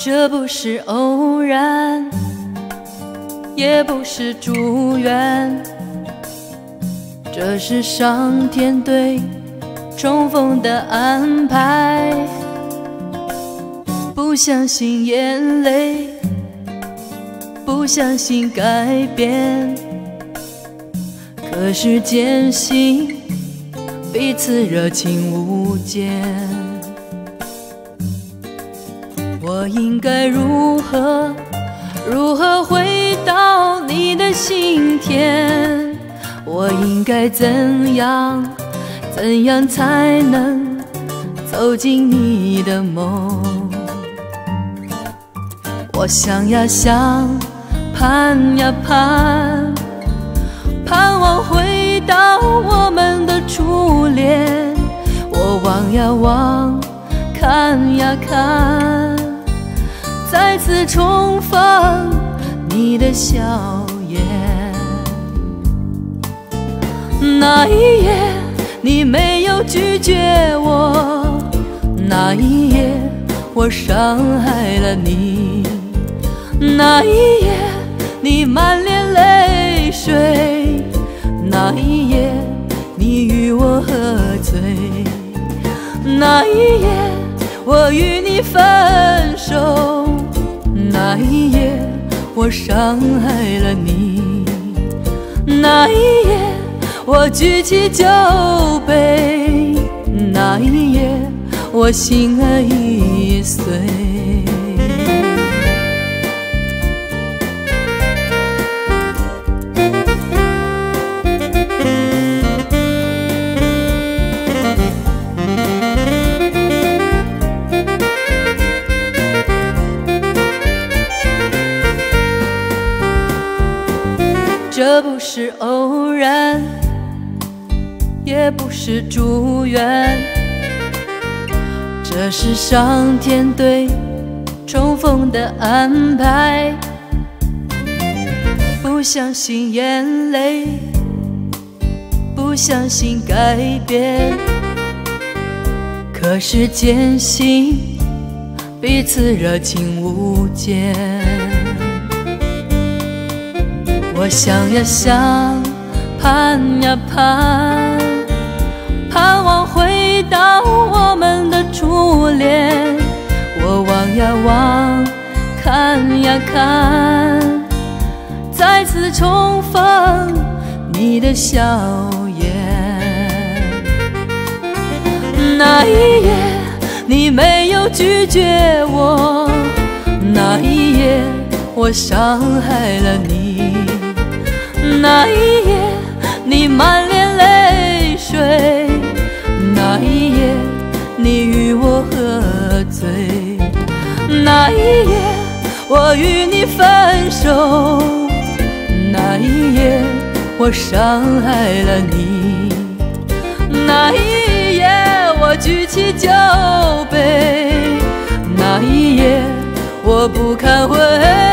这不是偶然，也不是祝愿，这是上天对重逢的安排。不相信眼泪，不相信改变，可是坚信彼此热情无间。我应该如何如何回到你的心田？我应该怎样怎样才能走进你的梦？我想呀想，盼呀盼，盼望回到我们的初恋。我望呀望，看呀看。再次重逢你的笑颜，那一夜你没有拒绝我，那一夜我伤害了你，那一夜你满脸泪水，那一夜你与我喝醉，那一夜我与你分手。那一夜，我伤害了你；那一夜，我举起酒杯；那一夜，我心儿已碎。这不是偶然，也不是祝愿，这是上天对重逢的安排。不相信眼泪，不相信改变，可是坚信彼此热情无间。我想呀想，盼呀盼，盼望回到我们的初恋。我望呀望，看呀看，再次重逢你的笑颜。那一夜你没有拒绝我，那一夜我伤害了你。那一夜，你满脸泪水；那一夜，你与我喝醉；那一夜，我与你分手；那一夜，我伤害了你；那一夜，我举起酒杯；那一夜，我不堪回。